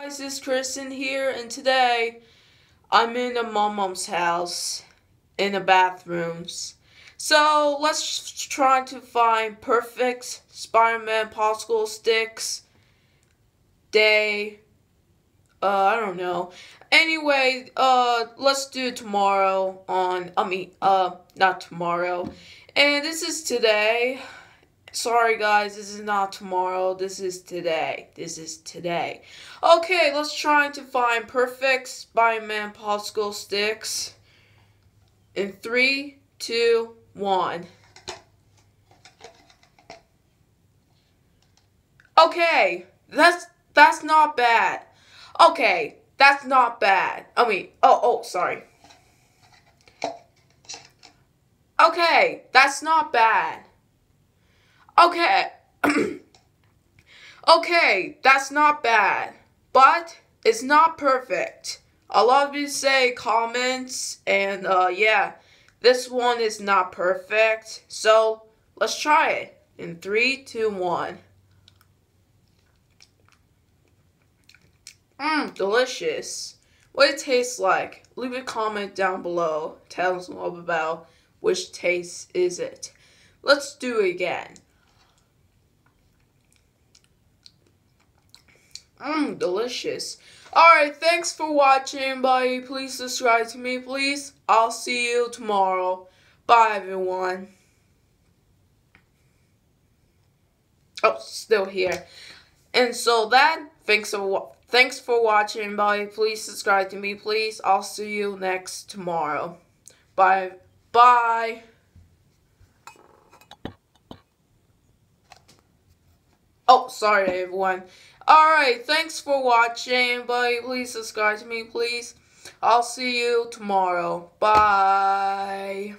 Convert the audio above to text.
guys, it's Christian here, and today I'm in a mom mom's house in the bathrooms. So let's try to find perfect Spider-Man popsicle sticks day. Uh, I don't know. Anyway, uh, let's do tomorrow on. I mean, uh, not tomorrow. And this is today. Sorry guys, this is not tomorrow. This is today. This is today. Okay, let's try to find perfect Spider-Man popsicle sticks. In three, two, one. Okay, that's that's not bad. Okay, that's not bad. I mean, oh, oh, sorry. Okay, that's not bad. Okay. okay, that's not bad. But it's not perfect. A lot of you say comments, and uh, yeah, this one is not perfect. So let's try it. In three, two, one. Mmm, delicious. What it tastes like? Leave a comment down below. Tell us about which taste is it. Let's do it again. Mmm, delicious. Alright, thanks for watching, buddy. Please subscribe to me, please. I'll see you tomorrow. Bye, everyone. Oh, still here. And so that, thanks for, thanks for watching, buddy. Please subscribe to me, please. I'll see you next tomorrow. Bye. Bye. Oh, sorry everyone. Alright, thanks for watching, buddy. Please subscribe to me, please. I'll see you tomorrow. Bye.